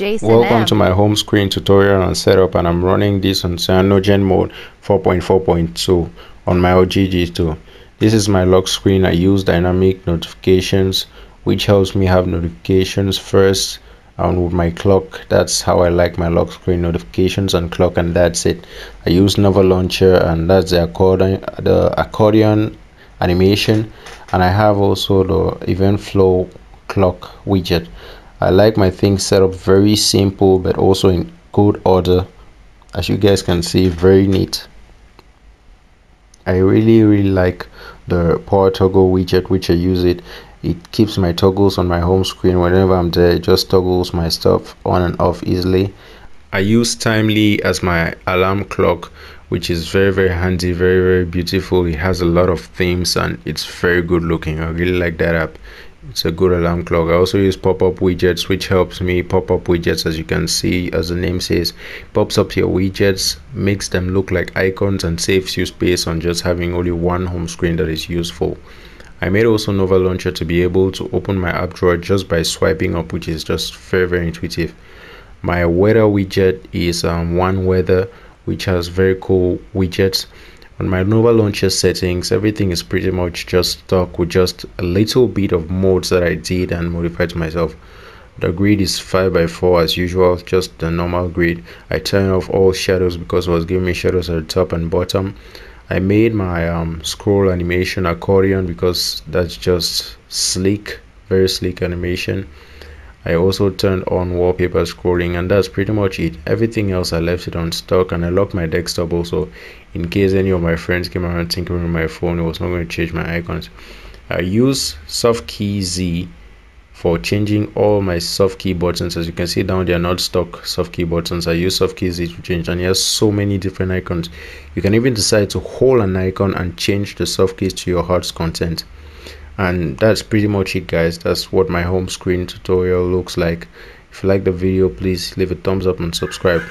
Jason Welcome M. to my home screen tutorial on setup and I'm running this on CyanogenMod 4.4.2 on my LG G2. This is my lock screen. I use dynamic notifications which helps me have notifications first and with my clock that's how I like my lock screen notifications and clock and that's it. I use Nova Launcher and that's the accordion the accordion animation and I have also the event flow clock widget I like my things set up very simple but also in good order. As you guys can see very neat. I really really like the power toggle widget which I use it. It keeps my toggles on my home screen whenever I'm there. It just toggles my stuff on and off easily. I use Timely as my alarm clock which is very very handy very very beautiful. It has a lot of themes and it's very good looking. I really like that app it's a good alarm clock. I also use pop-up widgets which helps me pop-up widgets as you can see as the name says. Pops up your widgets makes them look like icons and saves you space on just having only one home screen that is useful. I made also nova launcher to be able to open my app drawer just by swiping up which is just very very intuitive. My weather widget is um, one weather which has very cool widgets on my Nova Launcher settings, everything is pretty much just stuck with just a little bit of modes that I did and modified myself. The grid is 5x4 as usual, just the normal grid. I turned off all shadows because it was giving me shadows at the top and bottom. I made my um, scroll animation accordion because that's just sleek, very sleek animation. I also turned on wallpaper scrolling and that's pretty much it. Everything else I left it on stock and I locked my desktop also. In case any of my friends came around tinkering with my phone it was not going to change my icons. I use softkeyz for changing all my soft key buttons. As you can see down there not stock soft key buttons. I use softkeyz to change and has so many different icons. You can even decide to hold an icon and change the soft keys to your heart's content and that's pretty much it guys. That's what my home screen tutorial looks like. If you like the video please leave a thumbs up and subscribe